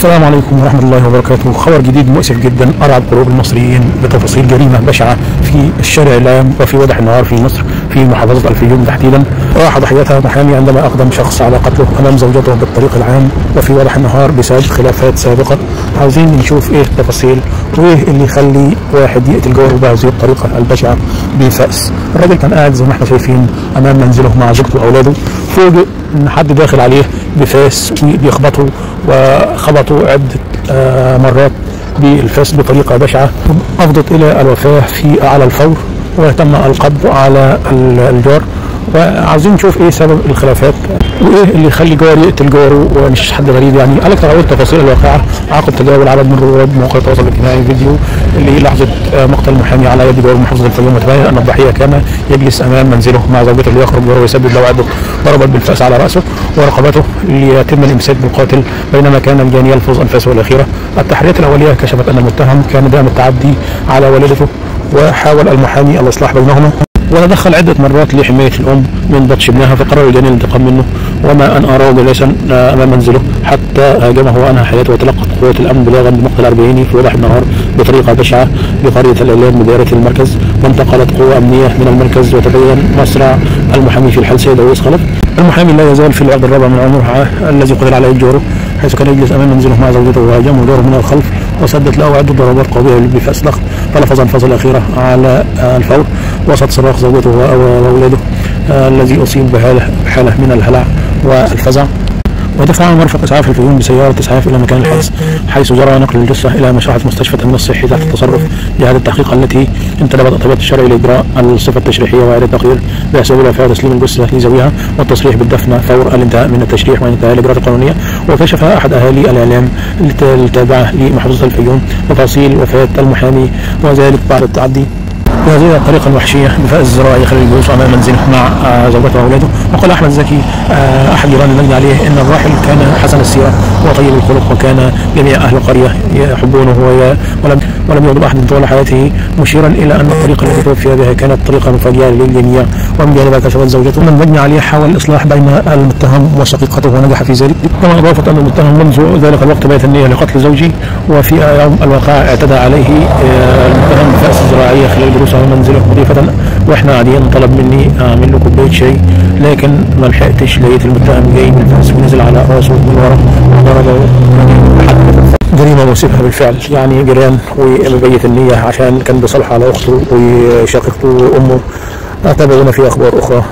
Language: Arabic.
السلام عليكم ورحمة الله وبركاته. خبر جديد مؤسف جدا. أرعب قلوب المصريين بتفاصيل جريمة بشعة في الشارع العام وفي وضح النهار في مصر في محافظة الفيوم تحديدا. راح ضحيتها محامي عندما أقدم شخص على قتله أمام زوجته بالطريق العام وفي وضح النهار بسبب خلافات سابقة. عاوزين نشوف إيه التفاصيل وإيه اللي يخلي واحد يقتل جاره بهذه الطريقة البشعة بفأس. الراجل كان قاعد زي ما إحنا شايفين أمام منزله مع زوجته وأولاده. فوجئ إن حد داخل عليه بفاس بيخبطه وخبطه عدة آه، مرات بالفاس بطريقة بشعة. أفضت إلى الوفاة في على الفور وتم القبض على ال- الجار. وعاوزين نشوف إيه سبب الخلافات. وإيه اللي يخلي جار يقتل جاره ومش حد غريب يعني؟ لك تغير تفاصيل الواقعة. عقب تداول عدد من رواد مواقع التواصل الاجتماعي فيديو لحظة آه، مقتل المحامي على يد جار محافظة الفيوم. وتبين أن الضحية كان يجلس أمام منزله مع زوجته ليخرج جاره ويسبب له عده ضربات بالفأس على رأسه ورقبته ليتم الإمساك بالقاتل. بينما كان الجاني يلفظ أنفاسه الأخيرة. التحريات الأولية كشفت أن المتهم كان دائم التعدي على والدته وحاول المحامي الإصلاح بينهما. وتدخل عدة مرات لحماية الأم من بطش ابنها فقرر الجنين الانتقام منه. وما أن أراه جالسا أمام منزله حتى هاجمه وأنهى حياته وتلقت قوات الأمن بلاغا بمقتل 40 في وضح النهار بطريقة بشعة بقرية الإعلام بدائرة المركز. وانتقلت قوة أمنية من المركز وتبين مصرع المحامي في الحال سيد أويس خلف. المحامي لا يزال في العقد الرابع من عمره الذي قتل عليه جوره حيث كان يجلس أمام منزله مع زوجته وهاجمه جاره من الخلف. وسدت له عدة ضربات قوية بفاس ضخم فلفظ انفاسه الأخيرة على الفور وسط صراخ زوجته و- وأولاده آه، الذي أصيب بحاله بحالة من الهلع والفزع. ودفع عن مرفق اسعاف الفيوم بسيارة اسعاف إلى مكان الحادث حيث جرى نقل الجثة إلى مشرحه مستشفى التامين الصحي تحت التصرف لاعاده التحقيق التي انتدبت الطبيب الشرعي لإجراء الصفة التشريحية وإعادة تقرير بأسباب الوفاه وتسليم الجثة لذويها والتصريح بالدفن فور الانتهاء من التشريح وانتهاء الإجراءات القانونية. وكشف أحد أهالي الإعلام الت- التابعه لمحافظة الفيوم تفاصيل وفاة المحامي وذلك بعد التعدي بهذه الطريقة الوحشية بفاء الزراعي خلال الجلوس أمام منزله مع آه، زوجته وأولاده. وقال أحمد زكي آه، أحد جيران المجد عليه أن الراحل كان حسن السيرة. وطيب الخلق وكان جميع أهل القرية يحبونه ولم ولم يغضب أحد طوال حياته مشيرا إلى أن الطريقة التي توفي بها كانت طريقة مفاجئة للجميع. ومن جانبها كشفت زوجته. أن المجني عليه حاول الإصلاح بين المتهم وشقيقته. ونجح في ذلك. كما أضافت أن المتهم منذ ذلك الوقت بيت النية لقتل زوجي وفي يوم الواقعة اعتدى عليه آه، المتهم بفأس زراعية خلال جلوسه منزله مضيفة وإحنا قاعدين طلب مني اعمل له كوبايه شاي لكن ما لحقتش لقيت المتهم جاي بالفأس ونزل على راسه من ورا وضربه جريمة مؤسفة بالفعل. يعني جيران ومبيت النية عشان كان بيصالح على أخته وشقيقته وأمه. تابعونا في أخبار أخرى.